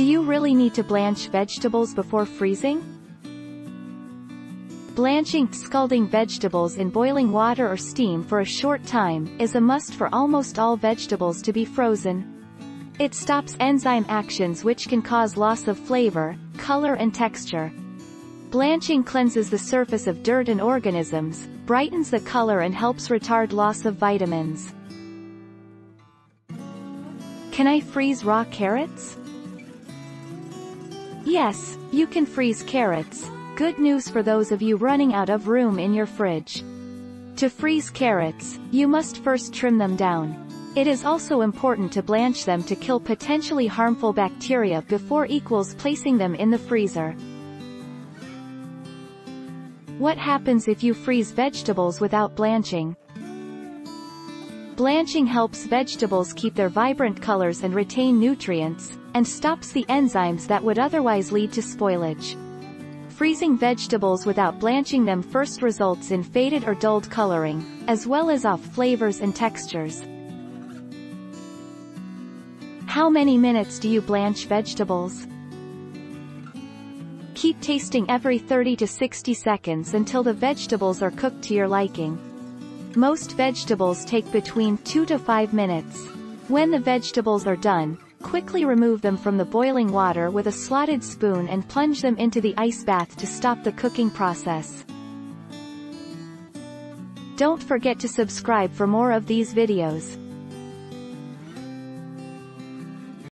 Do you really need to blanch vegetables before freezing? Blanching, scalding vegetables in boiling water or steam for a short time, is a must for almost all vegetables to be frozen. It stops enzyme actions which can cause loss of flavor, color and texture. Blanching cleanses the surface of dirt and organisms, brightens the color and helps retard loss of vitamins. Can I freeze raw carrots? Yes, you can freeze carrots. Good news for those of you running out of room in your fridge. To freeze carrots, you must first trim them down. It is also important to blanch them to kill potentially harmful bacteria before equals placing them in the freezer. What happens if you freeze vegetables without blanching? Blanching helps vegetables keep their vibrant colors and retain nutrients, and stops the enzymes that would otherwise lead to spoilage. Freezing vegetables without blanching them first results in faded or dulled coloring, as well as off flavors and textures. How many minutes do you blanch vegetables? Keep tasting every 30 to 60 seconds until the vegetables are cooked to your liking. Most vegetables take between 2 to 5 minutes. When the vegetables are done, quickly remove them from the boiling water with a slotted spoon and plunge them into the ice bath to stop the cooking process. Don't forget to subscribe for more of these videos.